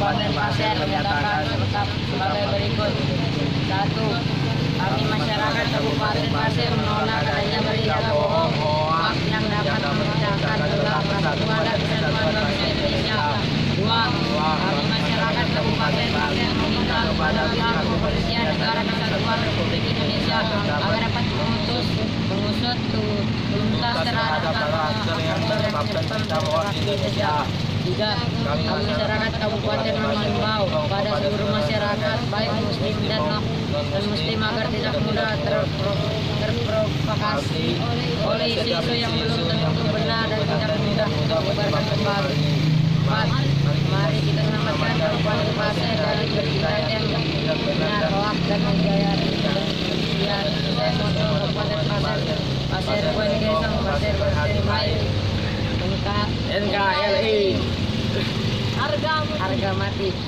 Kabupaten Pasir menyatakan sebagai berikut. Satu, kami masyarakat Kabupaten Pasir menolak adanya berita bohong yang dapat memecahkan belah persatuan dan kesatuan bangsa Indonesia. Dua, kami masyarakat Kabupaten Pasir meminta kepada pihak kepolisian negara kesatuan Republik Indonesia agar dapat memutus mengusut tu- tuntas terhadap faktor yang menyebabkan di Indonesia. Tiga, kami masyarakat Kabupaten mengimbau kepada seluruh masyarakat baik muslim dan non muslim agar tidak mudah terpro, terprovokasi oleh isu-isu yang belum tentu benar dan tidak mudah menyebarkan kembali. Empat, mari kita selamatkan Kabupaten Pasir dari berita yang benar hoax dan menjaya kebencian. Saya moto Kabupaten Pasir, Pasir Pasir NKRI harga mati.